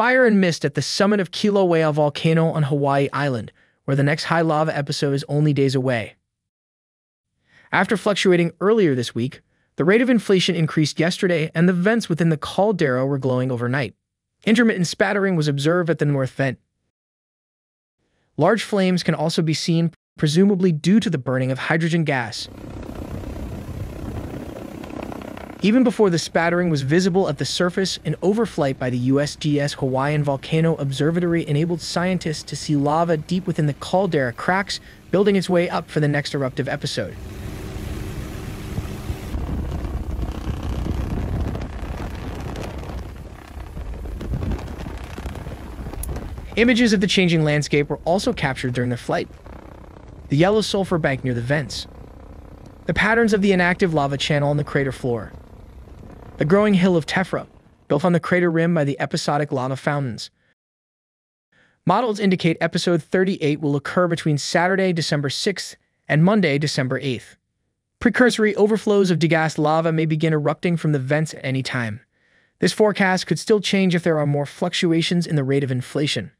fire and mist at the summit of Kilauea volcano on Hawaii Island, where the next high lava episode is only days away. After fluctuating earlier this week, the rate of inflation increased yesterday and the vents within the caldera were glowing overnight. Intermittent spattering was observed at the north vent. Large flames can also be seen, presumably due to the burning of hydrogen gas. Even before the spattering was visible at the surface, an overflight by the USGS Hawaiian Volcano Observatory enabled scientists to see lava deep within the caldera cracks, building its way up for the next eruptive episode. Images of the changing landscape were also captured during their flight. The yellow sulfur bank near the vents. The patterns of the inactive lava channel on the crater floor the growing hill of Tephra, built on the crater rim by the episodic lava fountains. Models indicate episode 38 will occur between Saturday, December 6th and Monday, December 8th. Precursory overflows of degassed lava may begin erupting from the vents at any time. This forecast could still change if there are more fluctuations in the rate of inflation.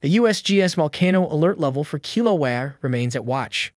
The USGS volcano alert level for Kilauea remains at watch.